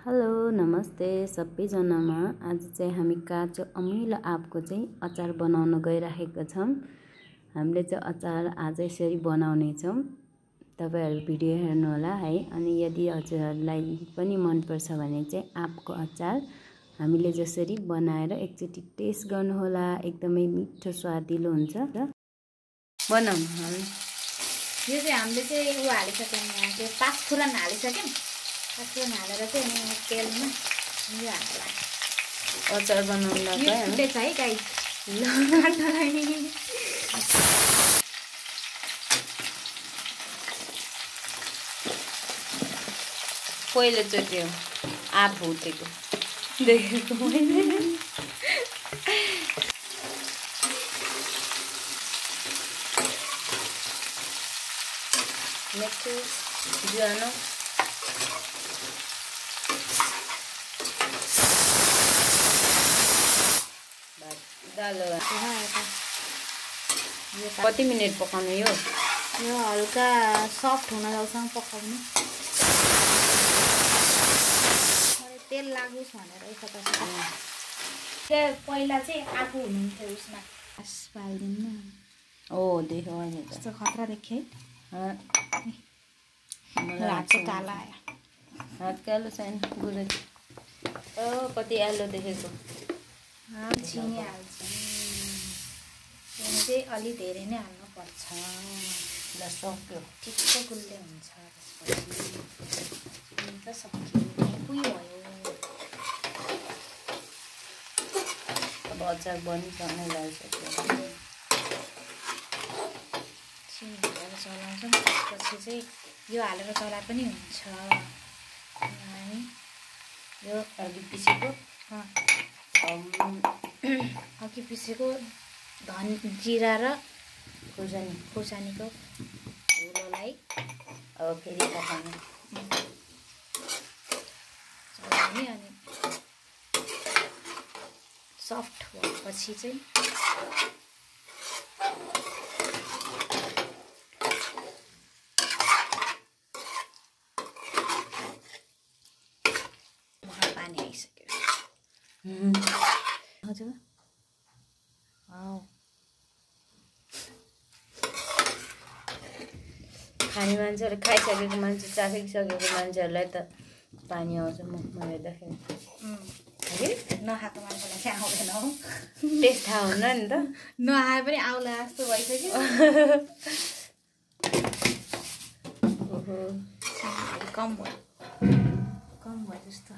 Hello नमस्ते सबैजनामा। आज चाहिँ हामी काँचो अमिलो आँपको चाहिँ अचार बनाउन गइराखेका छौँ। हामीले चाहिँ अचार आज यसरी बनाउनेछौँ तपाईँहरू भिडियो हेर्नुहोला है। अनि यदि हजुरहरूलाई पनि मनपर्छ भने चाहिँ आँपको अचार हामीले जसरी बनाएर एकचोटि टेस्ट गर्नुहोला एकदमै मिठो स्वादिलो हुन्छ। र बनाउनु यो चाहिँ हामीले चाहिँ ऊ हालिसक्यौँ यहाँ त्यो पाँचफुरन हालिसक्यौँ। पाँचफुरन हालेर चाहिँ अनि तेलमा यो हाल्ला अचार बनाउनु फुटेछ है गाई। पहिलोचोटि हो आँप भुटेको देखेको ज्वानो दाल कति मिनट पकाउनु यो यो हल्का सफ्ट हुन जाउँछ पकाउनु तेल लागोस् भनेर पहिला चाहिँ आगो हुनुहुन्थ्यो उसमा घाँस पालिदिनु ओ देख्यो अहिले खतरा देखेँ हाँ, है काला आयो हात कालो छैन गुरु। ओ कति आलु देखेको। चिनी हाल्छौँ चाहिँ अलि धेरै नै हाल्नुपर्छ। ल सक्यो ठिक्क गुल्ले हुन्छ त्यसपछि। सकियो उयो भयो। अब अचार बनिसक्ने लागिसक्यो चिनी हालेर चलाउँछौँ त्यसपछि चाहिँ यो हालेर चलाए पनि हुन्छ। अनि यो अघि पिसेको? अघि पिसेको धन जिरा र खुर्सानी खुर्सानीको धुलोलाई अब फेरि पकाउने। चलाउने अनि सफ्ट भएपछि चाहिँ पानी आइसक्यो हजुर खाने मान्छेहरू खाइसकेको मान्छे चाखिसकेको मान्छेहरूलाई त पानी आउँछ मुखमा हेर्दाखेरि है नखाएको मान्छेलाई चाहिँ आउँदैन हो टेस्ट थाहा हुन्न नि त नआए पनि आउला जस्तो भइसक्यो कम भयो कम भयो जस्तो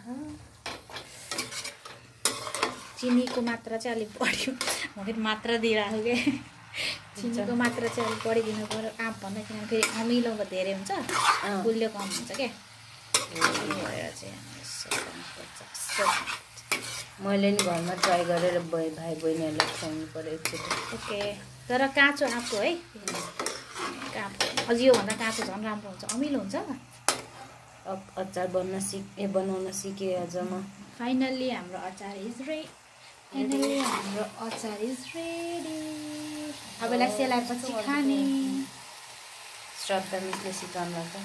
चिनीको मात्रा चाहिँ अलिक बढ्यो। म फेरि मात्रा दिइरहेको क्या चिनीको मात्रा चाहिँ अलिक बढिदिनु पऱ्यो आँप भन्दा किनभने फेरि अमिलो धेरै हुन्छ। गुलियो कम हुन्छ क्या। मैले नि घरमा ट्राई गरेर भाइ भाइ बहिनीहरूलाई खुवाउनु पऱ्यो एकचोटि। ओके। तर काँचो आँपको है? काँचो अझ योभन्दा काँचो झन् राम्रो हुन्छ। अमिलो हुन्छ? अचार बन्न सिक ए बनाउन सिकेँ अझ म। फाइनल्ली हाम्रो अचार इज रेडी हाम्रो अचार इज रेडी अब यसलाई सेलाएपछि खाने श्रद्धा मिसले सिकाउनु लाग्छ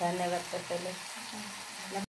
धन्यवाद तपाईँलाई